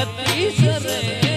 Let me see.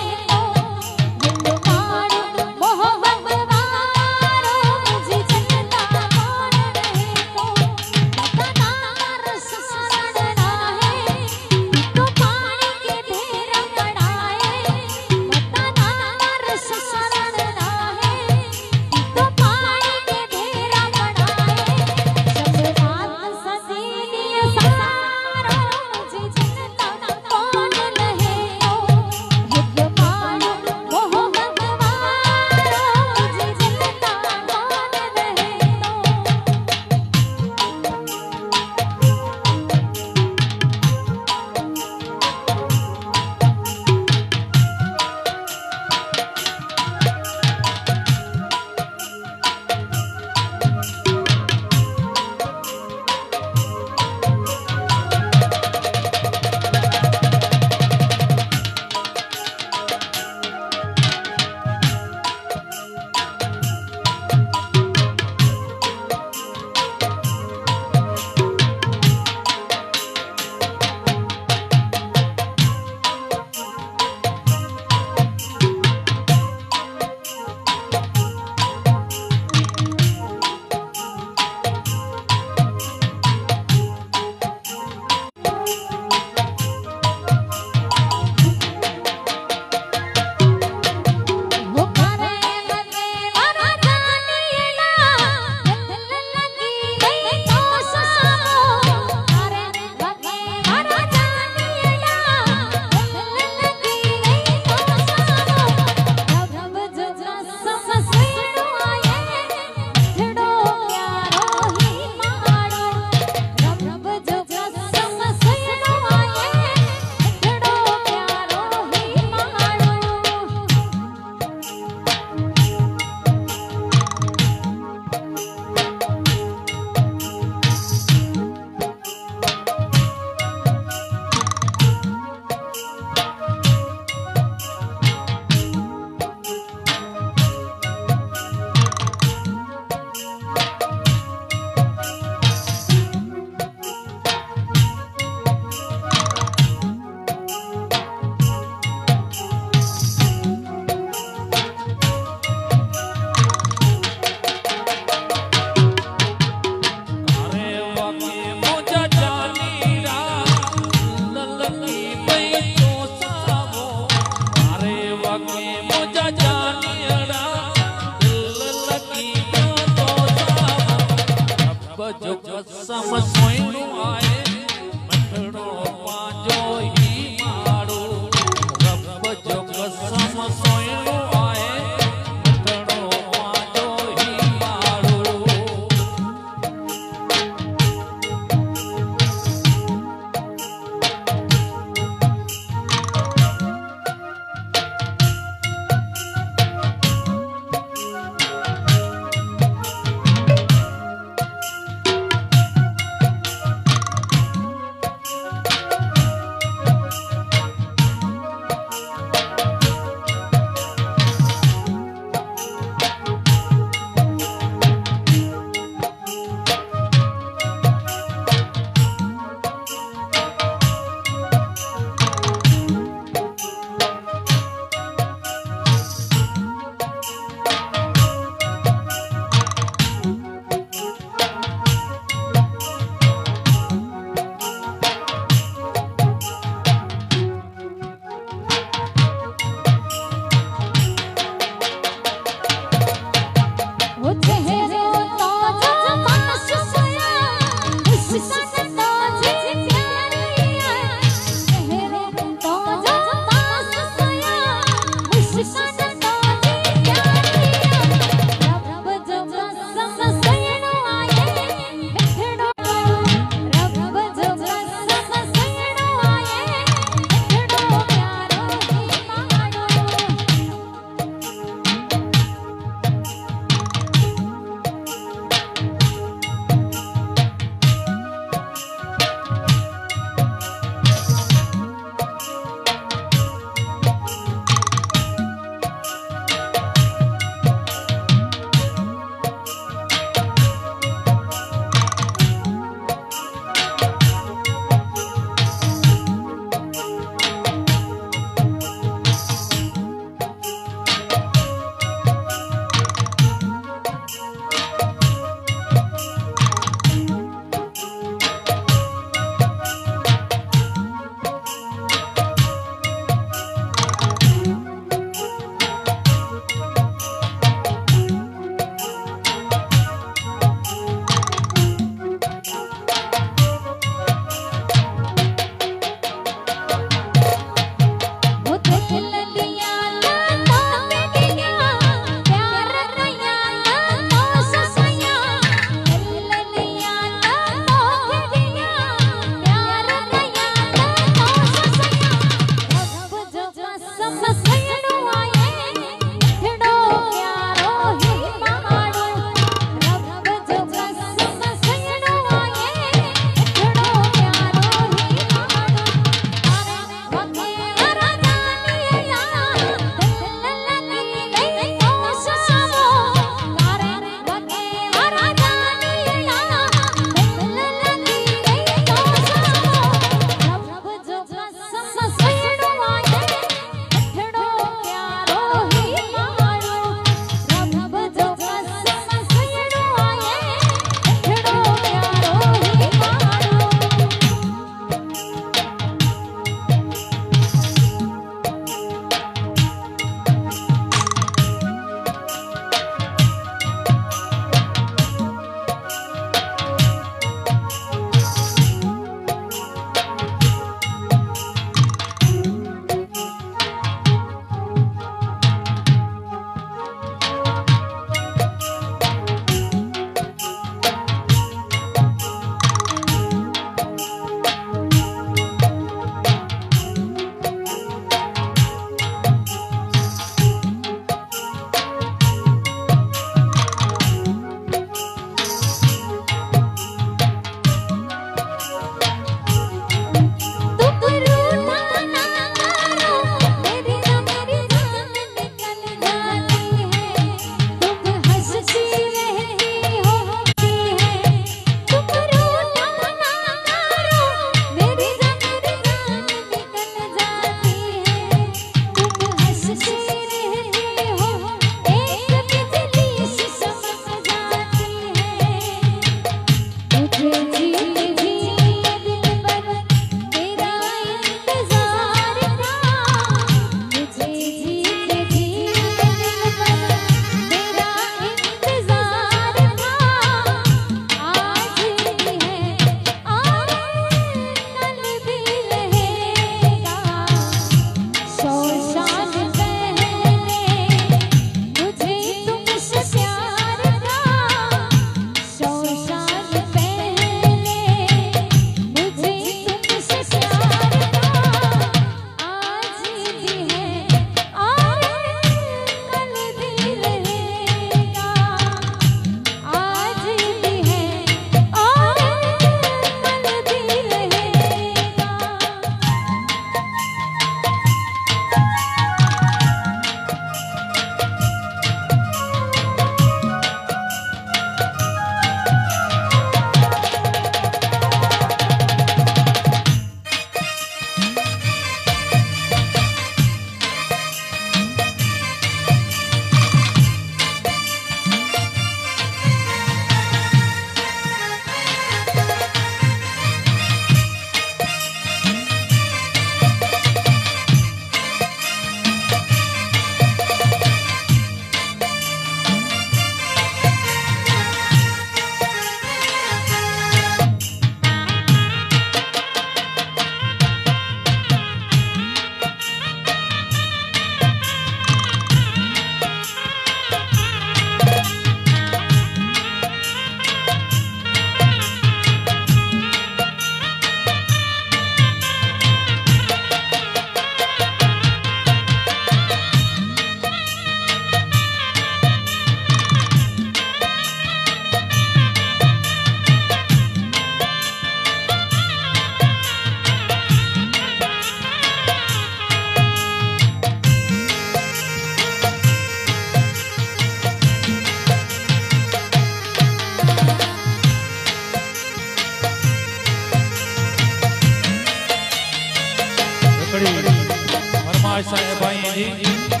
साहेबाई जी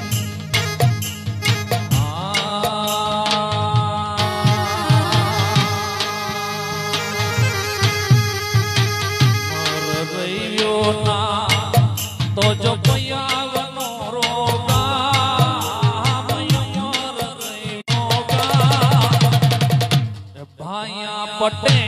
तो जो पैया पट्टे